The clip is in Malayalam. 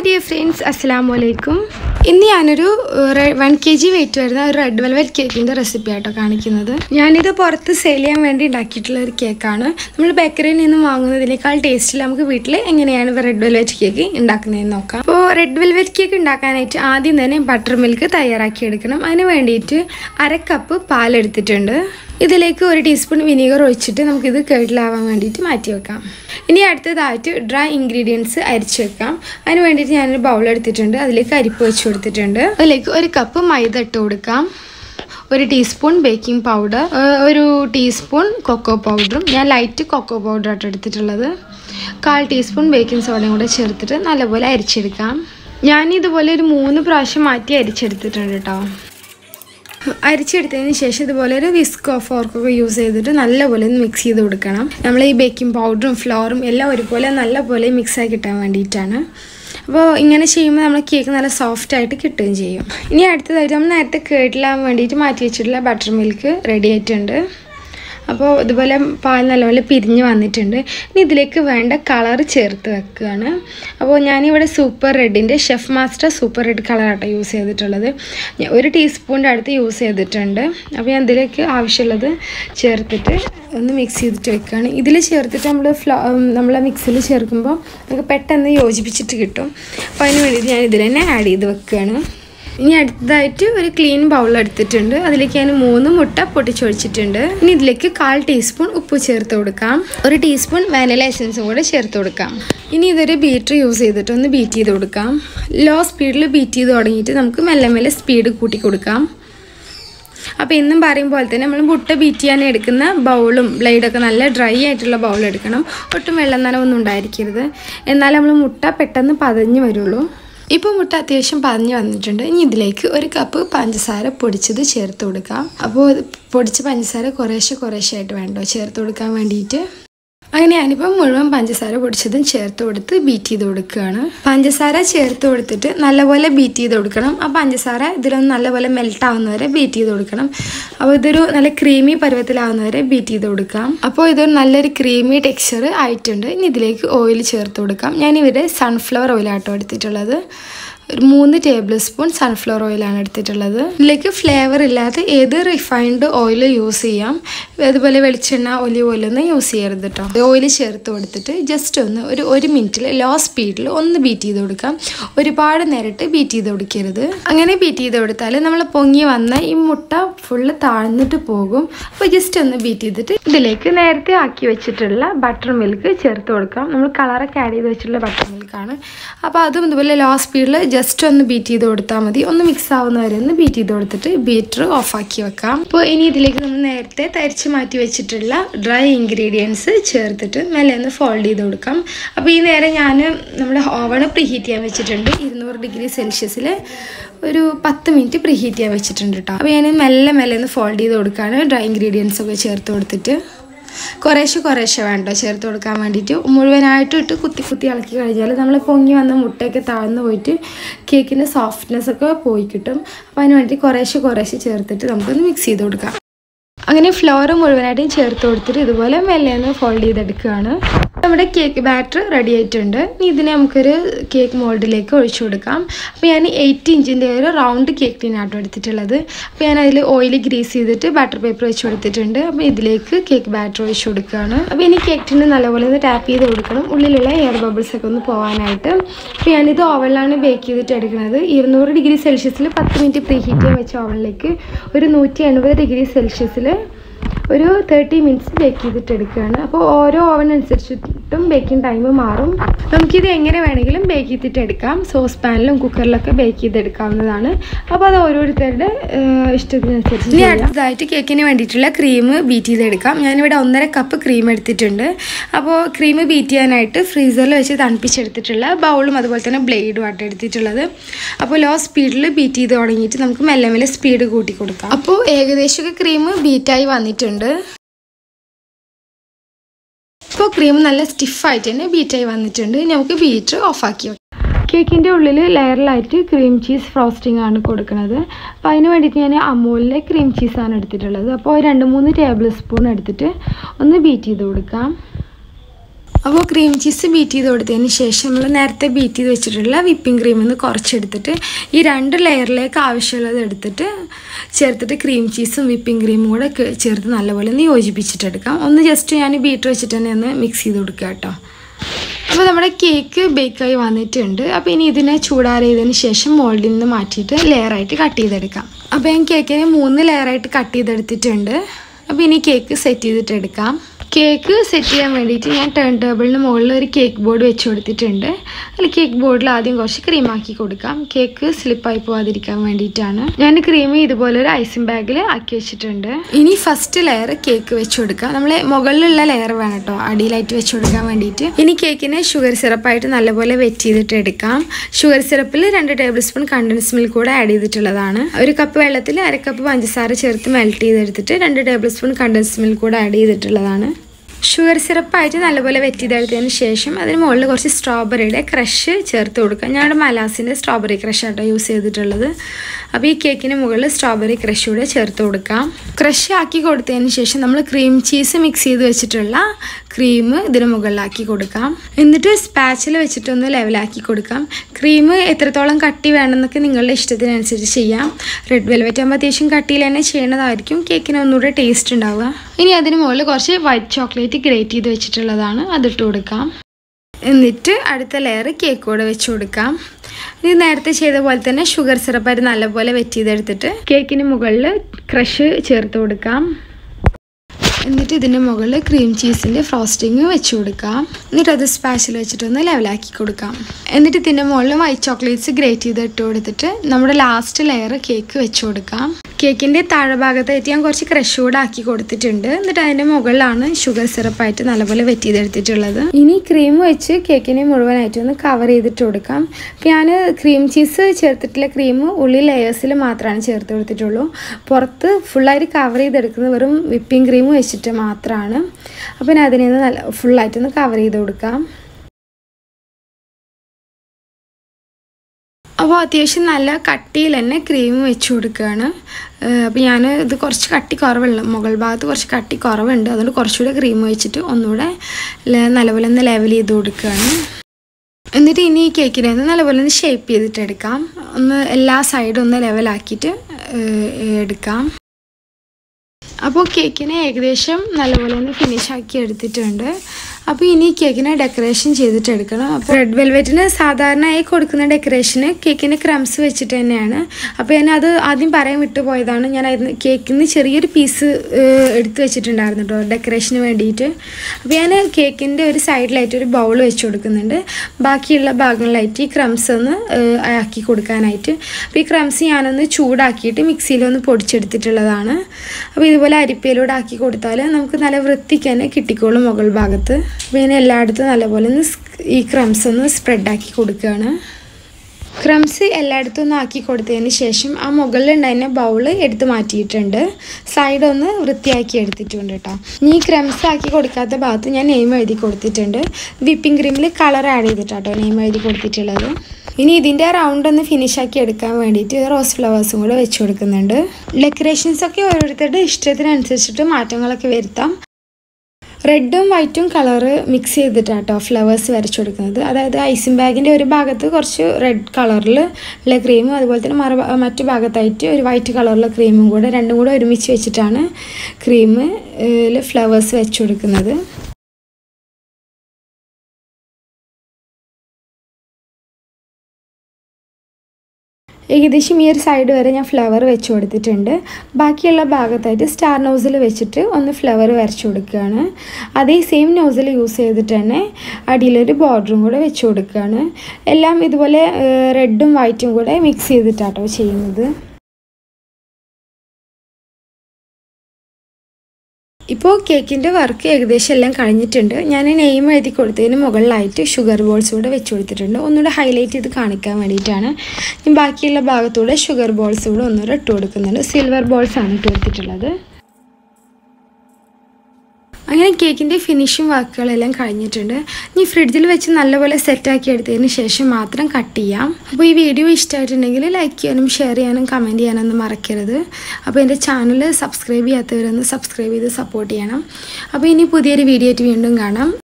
ഹായ് ഡിയർ ഫ്രണ്ട്സ് അസ്സാം വലൈക്കും ഇന്ന് ഞാനൊരു വൺ കെ ജി വെയിറ്റ് വരുന്ന ഒരു റെഡ് വെൽവെറ്റ് കേക്കിന്റെ റെസിപ്പി ആയിട്ടോ കാണിക്കുന്നത്. ഞാനിത് പുറത്ത് സെയിൽ ചെയ്യാൻ വേണ്ടി ഉണ്ടാക്കിയിട്ടുള്ള ഒരു കേക്കാണ് നമ്മൾ ബേക്കറിയിൽ നിന്ന് വാങ്ങുന്നതിനേക്കാൾ ടേസ്റ്റിൽ നമുക്ക് വീട്ടിൽ എങ്ങനെയാണ് റെഡ് വെൽവെറ്റ് കേക്ക് ഉണ്ടാക്കുന്നതെന്ന് നോക്കാം. അപ്പോൾ റെഡ് വെൽവെറ്റ് കേക്ക് ഉണ്ടാക്കാനായിട്ട് ആദ്യം തന്നെ ബട്ടർ മിൽക്ക് തയ്യാറാക്കി എടുക്കണം അതിന് വേണ്ടിയിട്ട് അര കപ്പ് പാലെടുത്തിട്ടുണ്ട്. ഇതിലേക്ക് ഒരു ടീസ്പൂൺ വിനീഗർ ഒഴിച്ചിട്ട് നമുക്കിത് കേട്ടിലാവാൻ വേണ്ടിയിട്ട് മാറ്റി വെക്കാം. ഇനി അടുത്തതായിട്ട് ഡ്രൈ ഇൻഗ്രീഡിയൻസ് അരിച്ച് വെക്കാം. അതിന് വേണ്ടിയിട്ട് ഞാനൊരു ബൗൾ എടുത്തിട്ടുണ്ട്. അതിലേക്ക് അരിപ്പ് വെച്ച് കൊടുത്തിട്ടുണ്ട്. അതിലേക്ക് ഒരു കപ്പ് മൈദ ഇട്ട് കൊടുക്കാം. ഒരു ടീസ്പൂൺ ബേക്കിംഗ് പൗഡർ ഒരു ടീസ്പൂൺ കൊക്കോ പൗഡറും ഞാൻ ലൈറ്റ് കൊക്കോ പൗഡർ ആയിട്ട് എടുത്തിട്ടുള്ളത്. കാൽ ടീസ്പൂൺ ബേക്കിംഗ് സോഡയും കൂടെ ചേർത്തിട്ട് നല്ലപോലെ അരിച്ചെടുക്കാം. ഞാൻ ഇതുപോലെ ഒരു മൂന്ന് പ്രാവശ്യം മാറ്റി അരിച്ചെടുത്തിട്ടുണ്ട് കേട്ടോ അരിച്ചെടുത്തതിന് ശേഷം ഇതുപോലെ ഒരു വിസ്കോ ഫോർക്കൊക്കെ യൂസ് ചെയ്തിട്ട് നല്ലപോലെ ഒന്ന് മിക്സ് ചെയ്ത് കൊടുക്കണം. നമ്മൾ ഈ ബേക്കിംഗ് പൗഡറും ഫ്ലോറും എല്ലാം ഒരുപോലെ നല്ലപോലെ മിക്സായി കിട്ടാൻ വേണ്ടിയിട്ടാണ്. അപ്പോൾ ഇങ്ങനെ ചെയ്യുമ്പോൾ നമ്മൾ കേക്ക് നല്ല സോഫ്റ്റ് ആയിട്ട് കിട്ടുകയും ചെയ്യും. ഇനി അടുത്തതായിട്ട് നമ്മൾ നേരത്തെ കേട്ടിലാൻ വേണ്ടിയിട്ട് മാറ്റി വെച്ചിട്ടുള്ള ബട്ടർ മിൽക്ക് റെഡി ആയിട്ടുണ്ട്. അപ്പോൾ ഇതുപോലെ പാൽ നല്ലപോലെ പിരിഞ്ഞ് വന്നിട്ടുണ്ട്. ഇനി ഇതിലേക്ക് വേണ്ട കളർ ചേർത്ത് വെക്കുകയാണ് അപ്പോൾ ഞാനിവിടെ സൂപ്പർ റെഡിന്റെ ഷെഫ് മാസ്റ്റർ സൂപ്പർ റെഡ് കളറാട്ടോ യൂസ് ചെയ്തിട്ടുള്ളത്. ഒരു ടീസ്പൂണിന്റെ അടുത്ത് യൂസ് ചെയ്തിട്ടുണ്ട്. അപ്പോൾ ഞാൻ ഇതിലേക്ക് ആവശ്യമുള്ളത് ചേർത്തിട്ട് ഒന്ന് മിക്സ് ചെയ്തിട്ട് വെക്കുകയാണ് ഇതിൽ ചേർത്തിട്ട് നമ്മൾ ഫ്ലോ നമ്മൾ മിക്സിൽ ചേർക്കുമ്പോൾ നമുക്ക് പെട്ടെന്ന് യോജിപ്പിച്ചിട്ട് കിട്ടും. അപ്പോൾ അതിന് വേണ്ടിയിട്ട് ഞാൻ ഇതിൽ തന്നെ ആഡ് ചെയ്ത് വെക്കുകയാണ് ഇനി അടുത്തതായിട്ട് ഒരു ക്ലീൻ ബൗൾ എടുത്തിട്ടുണ്ട്. അതിലേക്ക് ഞാൻ മൂന്ന് മുട്ട പൊട്ടിച്ചൊഴിച്ചിട്ടുണ്ട് ഇനി ഇതിലേക്ക് കാൽ ടീസ്പൂൺ ഉപ്പ് ചേർത്ത് കൊടുക്കാം. ഒരു ടീസ്പൂൺ വാനില എസൻസും കൂടെ ചേർത്ത് കൊടുക്കാം. ഇനി ഇതൊരു ബീറ്റർ യൂസ് ചെയ്തിട്ട് ഒന്ന് ബീറ്റ് ചെയ്ത് കൊടുക്കാം. ലോ സ്പീഡിൽ ബീറ്റ് ചെയ്ത് തുടങ്ങിയിട്ട് നമുക്ക് മെല്ലെ മെല്ലെ സ്പീഡ് കൂട്ടി കൊടുക്കാം. അപ്പോൾ എന്നും പറയും പോലെ തന്നെ നമ്മൾ മുട്ട ബീറ്റ് ചെയ്യാൻ എടുക്കുന്ന ബൗളും ബ്ലേഡൊക്കെ നല്ല ഡ്രൈ ആയിട്ടുള്ള ബൗൾ എടുക്കണം. ഒട്ടും വെള്ളം നനവൊന്നും ഉണ്ടായിരിക്കരുത്. എന്നാൽ നമ്മൾ മുട്ട പെട്ടെന്ന് പതഞ്ഞ് വരുള്ളൂ. ഇപ്പോൾ മുട്ട അത്യാവശ്യം പതഞ്ഞ് വന്നിട്ടുണ്ട്. ഇനി ഇതിലേക്ക് ഒരു കപ്പ് പഞ്ചസാര പൊടിച്ചത് ചേർത്ത് കൊടുക്കാം. അപ്പോൾ പൊടിച്ച പഞ്ചസാര കുറേശ്ശെ കുറേശ്ശെ ആയിട്ട് വേണ്ടോ? ചേർത്ത് കൊടുക്കാൻ വേണ്ടിയിട്ട്? അങ്ങനെ ഞാനിപ്പം മുഴുവൻ പഞ്ചസാര പൊടിച്ചതും ചേർത്ത് കൊടുത്ത് ബീറ്റ് ചെയ്ത് കൊടുക്കുകയാണ്. പഞ്ചസാര ചേർത്ത് കൊടുത്തിട്ട് നല്ലപോലെ ബീറ്റ് ചെയ്ത് കൊടുക്കണം. ആ പഞ്ചസാര ഇതിലൊന്ന് നല്ലപോലെ മെൽറ്റ് ആവുന്നവരെ ബീറ്റ് ചെയ്ത് കൊടുക്കണം. അപ്പോൾ ഇതൊരു നല്ല ക്രീമി പരുവത്തിലാവുന്നവരെ ബീറ്റ് ചെയ്ത് കൊടുക്കാം. അപ്പോൾ ഇതൊരു നല്ലൊരു ക്രീമി ടെക്സ്ചർ ആയിട്ടുണ്ട്. ഇനി ഇതിലേക്ക് ഓയിൽ ചേർത്ത് കൊടുക്കാം. ഞാനിവിടെ സൺഫ്ലവർ ഓയിലാട്ടോ എടുത്തിട്ടുള്ളത്. ഒരു മൂന്ന് ടേബിൾ സ്പൂൺ സൺഫ്ലവർ ഓയിലാണ് എടുത്തിട്ടുള്ളത്. ഇതിലേക്ക് ഫ്ലേവർ ഇല്ലാത്ത ഏത് റിഫൈൻഡ് ഓയിൽ യൂസ് ചെയ്യാം. അതുപോലെ വെളിച്ചെണ്ണ ഒലിവ് ഓയിലൊന്നും യൂസ് ചെയ്യരുത് കേട്ടോ ഓയിൽ ചേർത്ത് കൊടുത്തിട്ട് ജസ്റ്റ് ഒന്ന് ഒരു ഒരു മിനിറ്റിൽ ലോ സ്പീഡിൽ ഒന്ന് ബീറ്റ് ചെയ്ത് കൊടുക്കാം. ഒരുപാട് നേരിട്ട് ബീറ്റ് ചെയ്ത് കൊടുക്കരുത്. അങ്ങനെ ബീറ്റ് ചെയ്ത് കൊടുത്താൽ നമ്മൾ പൊങ്ങി വന്ന ഈ മുട്ട ഫുള്ള് താഴ്ന്നിട്ട് പോകും. അപ്പോൾ ജസ്റ്റ് ഒന്ന് ബീറ്റ് ചെയ്തിട്ട് ഇതിലേക്ക് നേരത്തെ ആക്കി വെച്ചിട്ടുള്ള ബട്ടർ മിൽക്ക് ചേർത്ത് കൊടുക്കാം. നമ്മൾ കളറൊക്കെ ആഡ് ചെയ്ത് വെച്ചിട്ടുള്ള ബട്ടർ മിൽക്കാണ് അപ്പോൾ അതും ഇതുപോലെ ലോ സ്പീഡിൽ ജസ്റ്റ് ഒന്ന് ബീറ്റ് ചെയ്ത് കൊടുത്താൽ മതി. ഒന്ന് മിക്സ് ആവുന്ന വരെ ഒന്ന് ബീറ്റ് ചെയ്ത് കൊടുത്തിട്ട് ബീറ്റർ ഓഫാക്കി വെക്കാം. അപ്പോൾ ഇനി ഇതിലേക്ക് നമ്മൾ നേരത്തെ തരിച്ച് മാറ്റി വെച്ചിട്ടുള്ള ഡ്രൈ ഇൻഗ്രീഡിയൻസ് ചേർത്തിട്ട് മെല്ലെ ഒന്ന് ഫോൾഡ് ചെയ്ത് കൊടുക്കാം. അപ്പോൾ ഈ നേരം ഞാൻ നമ്മുടെ ഓവൺ പ്രീഹീറ്റ് ചെയ്യാൻ വെച്ചിട്ടുണ്ട്. ഇരുന്നൂറ് ഡിഗ്രി സെൽഷ്യസിൽ ഒരു പത്ത് മിനിറ്റ് പ്രീഹീറ്റ് ചെയ്യാൻ വെച്ചിട്ടുണ്ട് കേട്ടോ അപ്പോൾ ഞാൻ മെല്ലെ മെല്ലെ ഒന്ന് ഫോൾഡ് ചെയ്ത് കൊടുക്കുകയാണ് ഡ്രൈ ഇൻഗ്രീഡിയൻസ് ഒക്കെ ചേർത്ത് കൊടുത്തിട്ട്. കുറേശ്ശെ കുറേശ്ശെ വേണ്ട? ചേർത്ത് കൊടുക്കാൻ വേണ്ടിയിട്ട്. മുഴുവനായിട്ട് ഇട്ട് കുത്തി കുത്തി ഇളക്കി കഴിഞ്ഞാൽ നമ്മൾ പൊങ്ങി വന്ന മുട്ടയൊക്കെ താഴ്ന്നു പോയിട്ട് കേക്കിന്റെ സോഫ്റ്റ്നെസ് ഒക്കെ പോയി കിട്ടും. അപ്പോൾ അതിന് വേണ്ടി കുറേശ്ശെ കുറേശ്ശെ ചേർത്തിട്ട് നമുക്കൊന്ന് മിക്സ് ചെയ്ത് കൊടുക്കാം. അങ്ങനെ ഫ്ലോർ മുഴുവനായിട്ടും ചേർത്ത് കൊടുത്തിട്ട് ഇതുപോലെ മെല്ലെ ഒന്ന് ഫോൾഡ് ചെയ്തെടുക്കുകയാണ്. നമ്മുടെ കേക്ക് ബാറ്റർ റെഡി ആയിട്ടുണ്ട്. ഇനി ഇതിനെ നമുക്കൊരു കേക്ക് മോൾഡിലേക്ക് ഒഴിച്ചു കൊടുക്കാം. അപ്പോൾ ഞാൻ എയ്റ്റ് ഇഞ്ചിന്റെ ഒരു റൗണ്ട് കേക്ക് ടീനാട്ടോ എടുത്തിട്ടുള്ളത്. അപ്പോൾ ഞാൻ അതിൽ ഓയിൽ ഗ്രീസ് ചെയ്തിട്ട് ബാറ്റർ പേപ്പർ വെച്ച് കൊടുത്തിട്ടുണ്ട്. അപ്പോൾ ഇതിലേക്ക് കേക്ക് ബാറ്റർ ഒഴിച്ചു കൊടുക്കുകയാണ്. അപ്പോൾ ഇനി കേക്ക് ടീന് നല്ലപോലെ ഒന്ന് ടാപ്പ് ചെയ്ത് കൊടുക്കണം. ഉള്ളിലുള്ള എയർ ബബിൾസ് ഒക്കെ ഒന്ന് പോകാനായിട്ട് അപ്പോൾ ഞാനിത് ഓവനിലാണ് ബേക്ക് ചെയ്തിട്ട് എടുക്കുന്നത്. ഇരുന്നൂറ് ഡിഗ്രി സെൽഷ്യസിൽ പത്ത് മിനിറ്റ് പ്രീ ഹീറ്റ് ചെയ്യാൻ വെച്ച ഓവനിലേക്ക് ഒരു നൂറ്റി ഡിഗ്രി സെൽഷ്യസിൽ ഒരു തേർട്ടി മിനിറ്റ്സ് ബേക്ക് ചെയ്തിട്ട് എടുക്കുകയാണ് അപ്പോൾ ഓരോ ഓവൻ അനുസരിച്ചിട്ടും ബേക്കിംഗ് ടൈം മാറും. നമുക്കിത് എങ്ങനെ വേണമെങ്കിലും ബേക്ക് ചെയ്തിട്ട് എടുക്കാം സോസ് പാനിലും കുക്കറിലൊക്കെ ബേക്ക് ചെയ്തെടുക്കാവുന്നതാണ്. അപ്പോൾ അത് ഓരോരുത്തരുടെ ഇഷ്ടത്തിനനുസരിച്ച് ഇനി അടുത്തതായിട്ട് കേക്കിന് വേണ്ടിയിട്ടുള്ള ക്രീം ബീറ്റ് ചെയ്തെടുക്കാം. ഞാനിവിടെ ഒന്നര കപ്പ് ക്രീം എടുത്തിട്ടുണ്ട്. അപ്പോൾ ക്രീം ബീറ്റ് ചെയ്യാനായിട്ട് ഫ്രീസറിൽ വെച്ച് തണുപ്പിച്ചെടുത്തിട്ടുള്ള ബൗളും അതുപോലെ തന്നെ ബ്ലേഡും ആയിട്ട് എടുത്തിട്ടുള്ളത്. അപ്പോൾ ലോ സ്പീഡിൽ ബീറ്റ് ചെയ്ത് തുടങ്ങിയിട്ട് നമുക്ക് മെല്ലെ മെല്ലെ സ്പീഡ് കൂട്ടി കൊടുക്കാം. അപ്പോൾ ഏകദേശമൊക്കെ ക്രീം ബീറ്റായി വന്നിട്ടുണ്ട്. ഇപ്പോൾ ക്രീം നല്ല സ്റ്റിഫായിട്ട് തന്നെ ബീറ്റായി വന്നിട്ടുണ്ട്. നമുക്ക് ബീറ്റ് ഓഫാക്കി കേക്കിന്റെ ഉള്ളിൽ ലെയറിലായിട്ട് ക്രീം ചീസ് ഫ്രോസ്റ്റിംഗ് ആണ് കൊടുക്കുന്നത് അപ്പോൾ അതിന് വേണ്ടിയിട്ട് ഞാൻ അമൂലിലെ ക്രീം ചീസാണ് എടുത്തിട്ടുള്ളത്. അപ്പോൾ രണ്ട് മൂന്ന് ടേബിൾ സ്പൂൺ എടുത്തിട്ട് ഒന്ന് ബീറ്റ് ചെയ്ത് കൊടുക്കാം. അപ്പോൾ ക്രീം ചീസ് ബീറ്റ് ചെയ്ത് കൊടുത്തതിന് ശേഷം നമ്മൾ നേരത്തെ ബീറ്റ് ചെയ്ത് വെച്ചിട്ടുള്ള വിപ്പിംഗ് ക്രീമിൽ നിന്ന് കുറച്ചെടുത്തിട്ട് ഈ രണ്ട് ലെയറിലേക്ക് ആവശ്യമുള്ളത് എടുത്തിട്ട് ചേർത്തിട്ട് ക്രീം ചീസും വിപ്പിംഗ് ക്രീമും കൂടെ ചേർത്ത് നല്ലപോലെ ഒന്ന് യോജിപ്പിച്ചിട്ടെടുക്കാം. ഒന്ന് ജസ്റ്റ് ഞാൻ ബീറ്റ് വെച്ചിട്ട് തന്നെ ഒന്ന് മിക്സ് ചെയ്ത് കൊടുക്കുക കേട്ടോ. അപ്പോൾ നമ്മുടെ കേക്ക് ബേക്കായി വന്നിട്ടുണ്ട്. അപ്പോൾ ഇനി ഇതിനെ ചൂടാറിയതിന് ശേഷം മോൾഡിൽ നിന്ന് മാറ്റിയിട്ട് ലെയറായിട്ട് കട്ട് ചെയ്തെടുക്കാം. അപ്പോൾ ഞാൻ കേക്കിനെ മൂന്ന് ലെയറായിട്ട് കട്ട് ചെയ്തെടുത്തിട്ടുണ്ട്. അപ്പോൾ ഇനി കേക്ക് സെറ്റ് ചെയ്തിട്ട് എടുക്കാം. കേക്ക് സെറ്റ് ചെയ്യാൻ വേണ്ടിയിട്ട് ഞാൻ ടേൺ ടേബിളിന് മുകളിൽ ഒരു കേക്ക് ബോർഡ് വെച്ച് കൊടുത്തിട്ടുണ്ട്. അതിൽ കേക്ക് ബോർഡിൽ ആദ്യം കുറച്ച് ക്രീം ആക്കി കൊടുക്കാം. കേക്ക് സ്ലിപ്പായി പോവാതിരിക്കാൻ വേണ്ടിയിട്ടാണ്. ഞാൻ ക്രീം ഇതുപോലെ ഒരു ഐസിംഗ് ബാഗിൽ ആക്കി വെച്ചിട്ടുണ്ട്. ഇനി ഫസ്റ്റ് ലെയർ കേക്ക് വെച്ച് കൊടുക്കാം. നമ്മൾ മുകളിലുള്ള ലെയർ വേണം കേട്ടോ. അടിയിലായിട്ട് വെച്ച് കൊടുക്കാൻ വേണ്ടിയിട്ട്. ഇനി കേക്കിനെ ഷുഗർ സിറപ്പായിട്ട് നല്ലപോലെ വെറ്റ് ചെയ്തിട്ട് എടുക്കാം. ഷുഗർ സിറപ്പിൽ രണ്ട് ടേബിൾ സ്പൂൺ കണ്ടൻസ് മിൽക്ക് കൂടെ ആഡ് ചെയ്തിട്ടുള്ളതാണ്. ഒരു കപ്പ് വെള്ളത്തിൽ അര കപ്പ് പഞ്ചസാര ചേർത്ത് മെൽറ്റ് ചെയ്തെടുത്തിട്ട് രണ്ട് ടേബിൾ സ്പൂൺ കണ്ടൻസ് മിൽക്ക് കൂടെ ആഡ് ചെയ്തിട്ടുള്ളതാണ്. ഷുഗർ സിറപ്പായിട്ട് നല്ലപോലെ വെറ്റ് ചെയ്തെടുത്തതിന് ശേഷം അതിന് മുകളിൽ കുറച്ച് സ്ട്രോബെറിയുടെ ക്രഷ് ചേർത്ത് കൊടുക്കുക. ഞങ്ങളുടെ മലാസിന്റെ സ്ട്രോബെറി ക്രഷ് ആട്ടോ യൂസ് ചെയ്തിട്ടുള്ളത്. അപ്പോൾ ഈ കേക്കിന് മുകളിൽ സ്ട്രോബെറി ക്രഷ് കൂടെ ചേർത്ത് കൊടുക്കാം. ക്രഷ് ആക്കി കൊടുത്തതിന് ശേഷം നമ്മൾ ക്രീം ചീസ് മിക്സ് ചെയ്ത് വെച്ചിട്ടുള്ള ക്രീം ഇതിന് മുകളിലാക്കി കൊടുക്കാം. എന്നിട്ട് സ്പാച്ചിൽ വെച്ചിട്ടൊന്ന് ലെവലാക്കി കൊടുക്കാം. ക്രീം എത്രത്തോളം കട്ടി വേണമെന്നൊക്കെ നിങ്ങളുടെ ഇഷ്ടത്തിനനുസരിച്ച് ചെയ്യാം. റെഡ് വെൽവെറ്റ് ആകുമ്പോൾ അത്യാവശ്യം കട്ടിയിൽ തന്നെ ചെയ്യണതായിരിക്കും. കേക്കിന് ഒന്നുകൂടെ ടേസ്റ്റ് ഉണ്ടാവുക. ഇനി അതിന് മുകളിൽ കുറച്ച് വൈറ്റ് ചോക്ലേറ്റ് ഗ്രേറ്റ് ചെയ്ത് വെച്ചിട്ടുള്ളതാണ്. അതിട്ട് കൊടുക്കാം. എന്നിട്ട് അടുത്ത ലെയർ കേക്ക് കൂടെ വെച്ച് കൊടുക്കാം. ഇനി നേരത്തെ ചെയ്ത പോലെ തന്നെ ഷുഗർ സിറപ്പ് അത് നല്ലപോലെ വെറ്റ് ചെയ്തെടുത്തിട്ട് കേക്കിന് മുകളിൽ ക്രഷ് ചേർത്ത് കൊടുക്കാം. എന്നിട്ട് ഇതിന്റെ മുകളിൽ ക്രീം ചീസിന്റെ ഫ്രോസ്റ്റിങ് വെച്ച് കൊടുക്കാം. എന്നിട്ട് അത് സ്പാച്ചിൽ വെച്ചിട്ടൊന്ന് ലെവലാക്കി കൊടുക്കാം. എന്നിട്ട് ഇതിന്റെ മുകളിൽ വൈറ്റ് ചോക്ലേറ്റ്സ് ഗ്രേറ്റ് ചെയ്ത് ഇട്ട് കൊടുത്തിട്ട് നമ്മുടെ ലാസ്റ്റ് ലെയർ കേക്ക് വെച്ച് കൊടുക്കാം. കേക്കിന്റെ താഴെഭാഗത്തായിട്ട് ഞാൻ കുറച്ച് ക്രഷ് കൂടെ ആക്കി കൊടുത്തിട്ടുണ്ട്. എന്നിട്ട് അതിന്റെ മുകളിലാണ് ഷുഗർ സിറപ്പായിട്ട് നല്ലപോലെ വെറ്റ് ചെയ്തെടുത്തിട്ടുള്ളത് ഇനി ക്രീം വെച്ച് കേക്കിനെ മുഴുവനായിട്ട് ഒന്ന് കവർ ചെയ്തിട്ട് കൊടുക്കാം. ഞാൻ ക്രീം ചീസ് ചേർത്തിട്ടുള്ള ക്രീം ഉള്ളി ലെയേഴ്സിൽ മാത്രമാണ് ചേർത്ത് കൊടുത്തിട്ടുള്ളൂ. പുറത്ത് ഫുള്ളായിട്ട് കവർ ചെയ്തെടുക്കുന്നത് വെറും വിപ്പിംഗ് ക്രീം വെച്ചിട്ട് മാത്രമാണ്. അപ്പോൾ ഞാൻ അതിനെ ഒന്ന് നല്ല ഫുള്ളായിട്ടൊന്ന് കവർ ചെയ്ത് കൊടുക്കാം. അപ്പോൾ അത്യാവശ്യം നല്ല കട്ടിയിൽ തന്നെ ക്രീം വെച്ച് കൊടുക്കുകയാണ്. അപ്പോൾ ഞാൻ ഇത് കുറച്ച് കട്ടി കുറവുള്ള മുകൾ ഭാഗത്ത് കുറച്ച് കട്ടി കുറവുണ്ട്. അതുകൊണ്ട് കുറച്ചുകൂടെ ക്രീം വെച്ചിട്ട് ഒന്നുകൂടെ നല്ലപോലെ ഒന്ന് ലെവൽ ചെയ്ത് കൊടുക്കുകയാണ്. എന്നിട്ട് ഇനി ഈ കേക്കിനെ ഒന്ന് നല്ലപോലെ ഒന്ന് ഷേപ്പ് ചെയ്തിട്ട് എടുക്കാം. ഒന്ന് എല്ലാ സൈഡും ഒന്ന് ലെവലാക്കിയിട്ട് എടുക്കാം. അപ്പോൾ കേക്കിനെ ഏകദേശം നല്ലപോലെ ഒന്ന് ഫിനിഷ് ആക്കി എടുത്തിട്ടുണ്ട്. അപ്പോൾ ഇനി കേക്കിനെ ഡെക്കറേഷൻ ചെയ്തിട്ട് എടുക്കണം അപ്പോൾ റെഡ് വെൽവെറ്റിന് സാധാരണയായി കൊടുക്കുന്ന ഡെക്കറേഷന് കേക്കിന് ക്രംസ് വെച്ചിട്ട് തന്നെയാണ്. അപ്പോൾ ഞാൻ അത് ആദ്യം പറയാൻ വിട്ടുപോയതാണ്. ഞാൻ അതിന് കേക്കിൽ നിന്ന് ചെറിയൊരു പീസ് എടുത്തു വെച്ചിട്ടുണ്ടായിരുന്നു കേട്ടോ ഡെക്കറേഷന് വേണ്ടിയിട്ട്. അപ്പോൾ ഞാൻ കേക്കിന്റെ ഒരു സൈഡിലായിട്ട് ഒരു ബൗൾ വെച്ച് കൊടുക്കുന്നുണ്ട്. ബാക്കിയുള്ള ഭാഗങ്ങളിലായിട്ട് ഈ ക്രംസ് ഒന്ന് ആക്കി കൊടുക്കാനായിട്ട്. അപ്പോൾ ഈ ക്രംസ് ഞാനൊന്ന് ചൂടാക്കിയിട്ട് മിക്സിയിലൊന്ന് പൊടിച്ചെടുത്തിട്ടുള്ളതാണ്. അപ്പോൾ ഇതുപോലെ അരിപ്പയിലൂടെ ആക്കി കൊടുത്താൽ നമുക്ക് നല്ല വൃത്തിക്ക് തന്നെ കിട്ടിക്കോളും മുകൾ ഭാഗത്ത്. അപ്പോൾ ഞാൻ എല്ലായിടത്തും നല്ലപോലെ ഒന്ന് ഈ ക്രംസ് ഒന്ന് സ്പ്രെഡാക്കി കൊടുക്കുകയാണ് ക്രംസ് എല്ലായിടത്തും ഒന്ന് ആക്കി കൊടുത്തതിന് ശേഷം ആ മുകളിലുണ്ടായിരുന്ന ബൗൾ എടുത്ത് മാറ്റിയിട്ടുണ്ട്. സൈഡ് ഒന്ന് വൃത്തിയാക്കി എടുത്തിട്ടുണ്ട് കേട്ടോ ഈ ക്രംസ് ആക്കി കൊടുക്കാത്ത ഭാഗത്ത് ഞാൻ നെയിം എഴുതി കൊടുത്തിട്ടുണ്ട്. വിപ്പിംഗ് ക്രീമിൽ കളർ ആഡ് ചെയ്തിട്ടാട്ടോ നെയിം എഴുതി കൊടുത്തിട്ടുള്ളത്. ഇനി ഇതിന്റെ റൗണ്ട് ഒന്ന് ഫിനിഷ് ആക്കി എടുക്കാൻ വേണ്ടിയിട്ട് റോസ് ഫ്ലവേഴ്സും കൂടെ വെച്ച് കൊടുക്കുന്നുണ്ട്. ഡെക്കറേഷൻസ് ഒക്കെ ഓരോരുത്തരുടെ ഇഷ്ടത്തിനനുസരിച്ചിട്ട് മാറ്റങ്ങളൊക്കെ വരുത്താം. റെഡും വൈറ്റും കളറ് മിക്സ് ചെയ്തിട്ടാണ് കേട്ടോ ഫ്ലവേഴ്സ് വരച്ചു കൊടുക്കുന്നത് അതായത് ഐസിംഗ് ബാഗിന്റെ ഒരു ഭാഗത്ത് കുറച്ച് റെഡ് കളറിൽ ഉള്ള ക്രീമും അതുപോലെ തന്നെ മറു മറ്റു ഭാഗത്തായിട്ട് ഒരു വൈറ്റ് കളറിലുള്ള ക്രീമും കൂടെ രണ്ടും കൂടെ ഒരുമിച്ച് വെച്ചിട്ടാണ് ക്രീമിൽ ഫ്ലവേഴ്സ് വെച്ച് കൊടുക്കുന്നത് ഏകദേശം ഈ ഒരു സൈഡ് വരെ ഞാൻ ഫ്ലവർ വെച്ച് കൊടുത്തിട്ടുണ്ട്. ബാക്കിയുള്ള ഭാഗത്തായിട്ട് സ്റ്റാർ നോസിൽ വെച്ചിട്ട് ഒന്ന് ഫ്ലവർ വരച്ചു കൊടുക്കുകയാണ്. അതേ സെയിം നോസിൽ യൂസ് ചെയ്തിട്ട് തന്നെ അടിയിലൊരു ബോർഡറും കൂടെ വെച്ച് കൊടുക്കുകയാണ്. എല്ലാം ഇതുപോലെ റെഡും വൈറ്റും കൂടെ മിക്സ് ചെയ്തിട്ടാട്ടോ ചെയ്യുന്നത്. ഇപ്പോൾ കേക്കിന്റെ വർക്ക് ഏകദേശം എല്ലാം കഴിഞ്ഞിട്ടുണ്ട്. ഞാൻ നെയിം എഴുതി കൊടുത്തതിന് മുകളിലായിട്ട് ഷുഗർ ബോൾസ് കൂടെ വെച്ച് കൊടുത്തിട്ടുണ്ട്. ഒന്നുകൂടെ ഹൈലൈറ്റ് ചെയ്ത് കാണിക്കാൻ വേണ്ടിയിട്ടാണ്. ബാക്കിയുള്ള ഭാഗത്തൂടെ ഷുഗർ ബോൾസ് കൂടെ ഒന്നുകൂടെ ഇട്ട് കൊടുക്കുന്നുണ്ട്. സിൽവർ ബോൾസ് ആണ് ഇട്ട് കൊടുത്തിട്ടുള്ളത്. അങ്ങനെ കേക്കിന്റെ ഫിനിഷിങ് വർക്കുകളെല്ലാം കഴിഞ്ഞിട്ടുണ്ട്. ഇനി ഫ്രിഡ്ജിൽ വെച്ച് നല്ലപോലെ സെറ്റാക്കി എടുത്തതിന് ശേഷം മാത്രം കട്ട് ചെയ്യാം. അപ്പോൾ ഈ വീഡിയോ ഇഷ്ടമായിട്ടുണ്ടെങ്കിൽ ലൈക്ക് ചെയ്യാനും ഷെയർ ചെയ്യാനും കമന്റ് ചെയ്യാനൊന്നും മറക്കരുത്. അപ്പോൾ എന്റെ ചാനൽ സബ്സ്ക്രൈബ് ചെയ്യാത്തവരൊന്ന് സബ്സ്ക്രൈബ് ചെയ്ത് സപ്പോർട്ട് ചെയ്യണം. അപ്പോൾ ഇനി പുതിയൊരു വീഡിയോ ആയിട്ട് വീണ്ടും കാണാം.